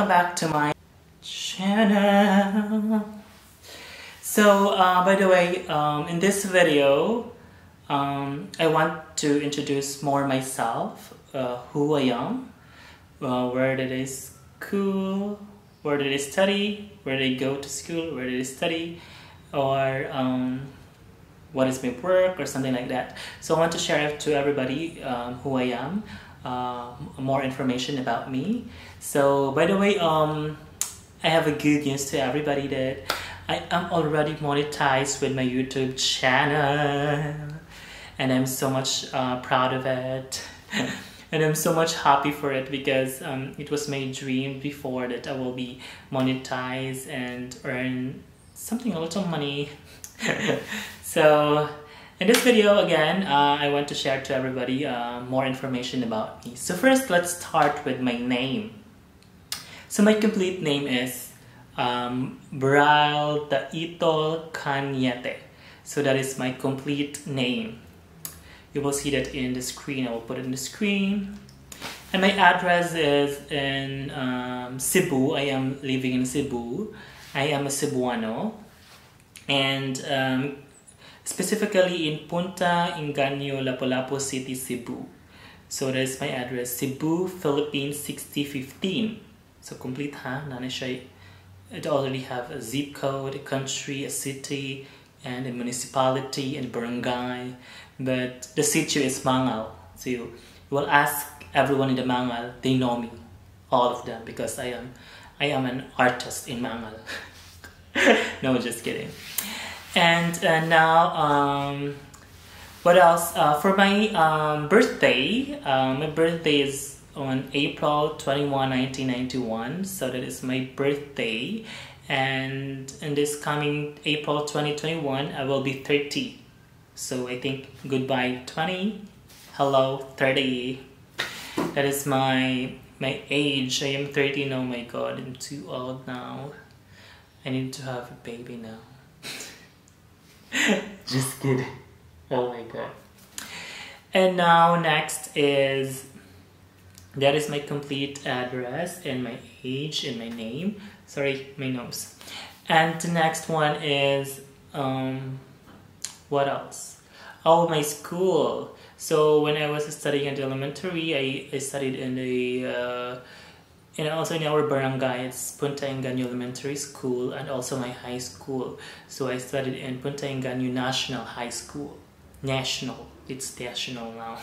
welcome back to my channel. So, uh, by the way, um, in this video, um, I want to introduce more myself, uh, who I am, uh, where did I school, where did I study, where did I go to school, where did I study, or um, what is my work or something like that. So I want to share to everybody um, who I am, uh, more information about me. So by the way, um, I have a good news to everybody that I am already monetized with my YouTube channel, and I'm so much uh, proud of it. and I'm so much happy for it because um, it was my dream before that I will be monetized and earn something a little money so in this video again uh, I want to share to everybody uh, more information about me. So first let's start with my name. So my complete name is um, Bryle Taitol Canete. So that is my complete name. You will see that in the screen. I will put it in the screen. And my address is in um, Cebu. I am living in Cebu. I am a Cebuano. And um, specifically in Punta Engano, Lapu-Lapu City, Cebu. So that's my address, Cebu, Philippines 6015. So complete ha, siya, it already have a zip code, a country, a city, and a municipality and barangay. But the city is Mangal. So you will ask everyone in the Mangal, they know me, all of them, because I am, I am an artist in Mangal. no, just kidding. And uh, now, um, what else? Uh, for my um, birthday, uh, my birthday is on April 21, 1991. So that is my birthday. And in this coming April 2021, I will be 30. So I think goodbye 20, hello 30. That is my my age. I am 13. Oh my god, I'm too old now. I need to have a baby now. Just kidding. Oh my god. And now next is that is my complete address and my age and my name. Sorry, my nose. And the next one is um what else? Oh, my school. So when I was studying at elementary, I, I studied in the uh, and also in our barangay it's Punta Engano Elementary School and also my high school. So I studied in Punta Engano National High School. National. It's national now.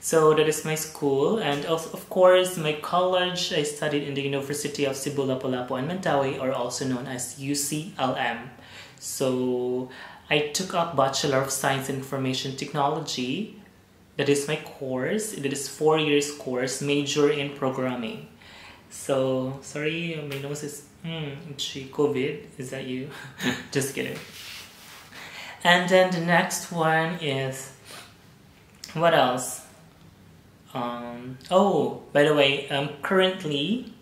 So that is my school. And also, of course my college I studied in the University of Cebu Lapu-Lapu and Mandaue or also known as UCLM so I took up Bachelor of Science in Information Technology. That is my course. It is four years course major in programming so sorry, my nose is hmm, she COVID. Is that you? Just kidding. And then the next one is what else? Um, oh, by the way, um, currently,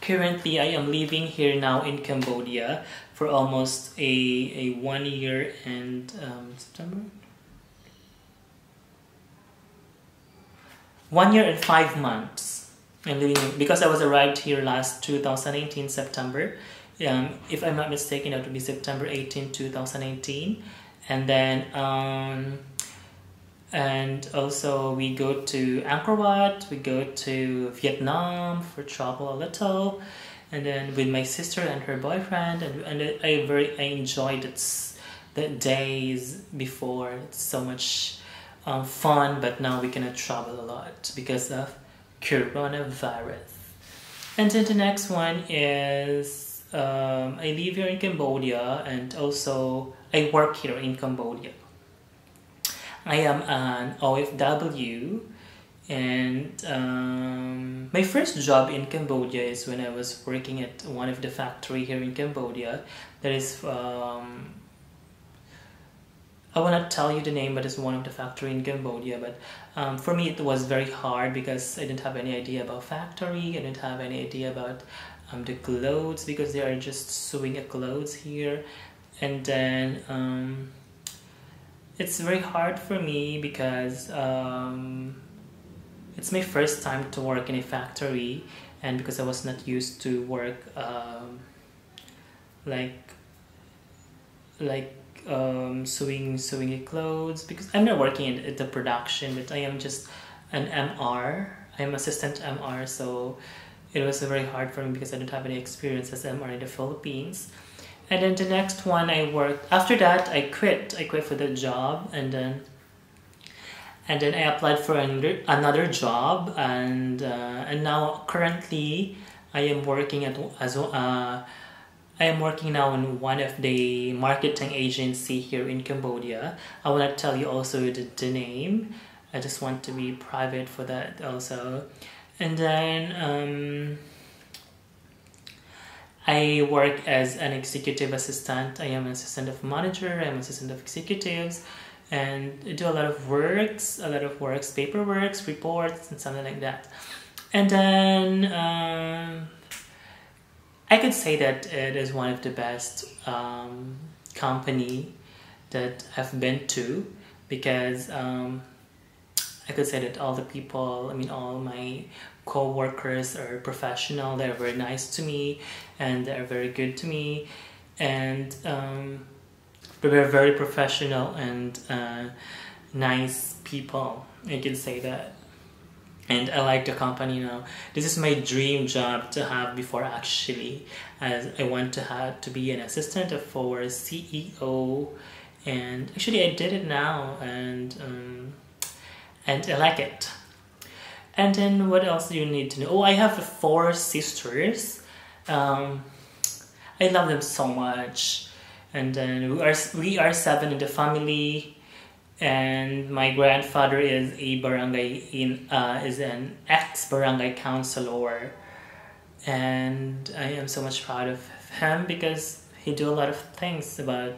currently I am living here now in Cambodia for almost a, a one year and um, September. One year and five months Living because I was arrived here last 2018 September. Um, if I'm not mistaken, it would be September 18, 2018, and then um, and also we go to Angkor Wat, we go to Vietnam for travel a little, and then with my sister and her boyfriend, and and I very I enjoyed it the days before. It's so much um, fun, but now we cannot travel a lot because of coronavirus. And then the next one is um, I live here in Cambodia and also I work here in Cambodia. I am an OFW and um, my first job in Cambodia is when I was working at one of the factory here in Cambodia that is um, I not tell you the name, but it's one of the factory in Cambodia. But um, for me, it was very hard because I didn't have any idea about factory. I didn't have any idea about um, the clothes because they are just sewing a clothes here. And then um, it's very hard for me because um, it's my first time to work in a factory and because I was not used to work um, like like um, sewing sewing clothes because I'm not working in the production but I am just an MR I'm assistant MR so it was very hard for me because I don't have any experience as MR in the Philippines. And then the next one I worked after that I quit I quit for the job and then and then I applied for another, job and uh, and now currently I am working at as uh, I am working now in one of the marketing agency here in Cambodia. I want to tell you also the, the name. I just want to be private for that also. And then um, I work as an executive assistant. I am an assistant of manager. I am assistant of executives and I do a lot of works, a lot of works, paper works, reports, and something like that. And then um, I could say that it is one of the best um, company that I've been to because um, I could say that all the people, I mean, all my co-workers are professional. They're very nice to me, and they're very good to me, and um, we're very professional and uh, nice people. I can say that. And I like the company now. This is my dream job to have before actually, as I want to have to be an assistant for CEO, and actually I did it now, and um, and I like it. And then what else do you need to know? Oh, I have four sisters. Um, I love them so much and then we are we are seven in the family and my grandfather is a barangay in uh, is an ex barangay counselor. And I am so much proud of him because he do a lot of things about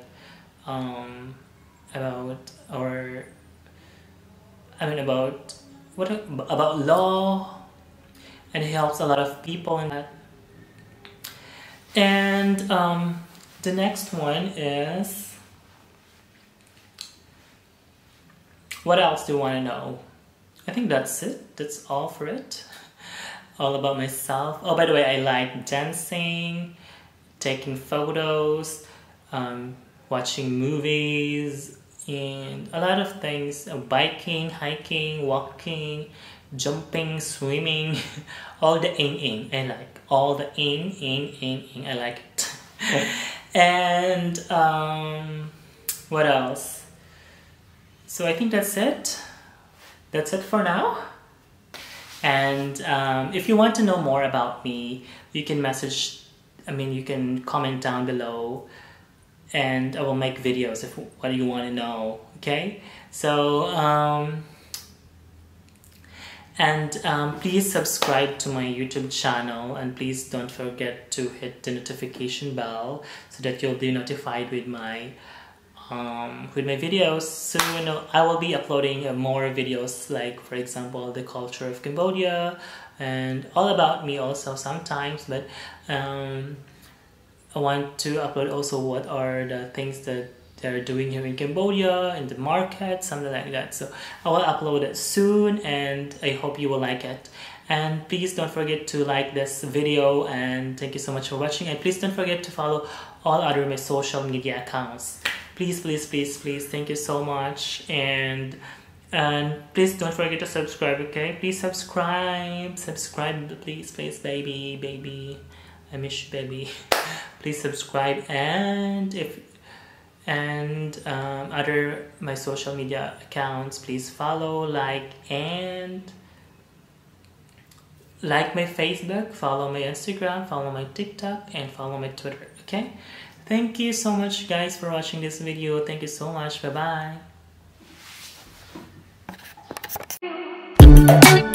um, about our I mean about what about law. And he helps a lot of people in that. And um, the next one is what else do you want to know? I think that's it. That's all for it. all about myself. Oh, by the way, I like dancing, taking photos, um, watching movies, and a lot of things uh, biking, hiking, walking, jumping, swimming, all the ing ing. I like all the ing ing ing ing. I like it. And um, what else? So I think that's it. That's it for now. And um, if you want to know more about me, you can message, I mean, you can comment down below and I will make videos if what you want to know, okay? So, um, and um, please subscribe to my YouTube channel and please don't forget to hit the notification bell so that you'll be notified with my um, with my videos soon I will be uploading uh, more videos like for example the culture of Cambodia and all about me also sometimes but um, I want to upload also what are the things that they're doing here in Cambodia, in the market, something like that. So I will upload it soon and I hope you will like it. And please don't forget to like this video and thank you so much for watching. And please don't forget to follow all other my social media accounts. Please, please, please, please, thank you so much. And and please don't forget to subscribe, okay? Please subscribe, subscribe, please, please, baby, baby. I miss you, baby. please subscribe and if and um, other my social media accounts please follow like and like my facebook follow my instagram follow my tiktok and follow my twitter okay thank you so much guys for watching this video. Thank you so much. Bye bye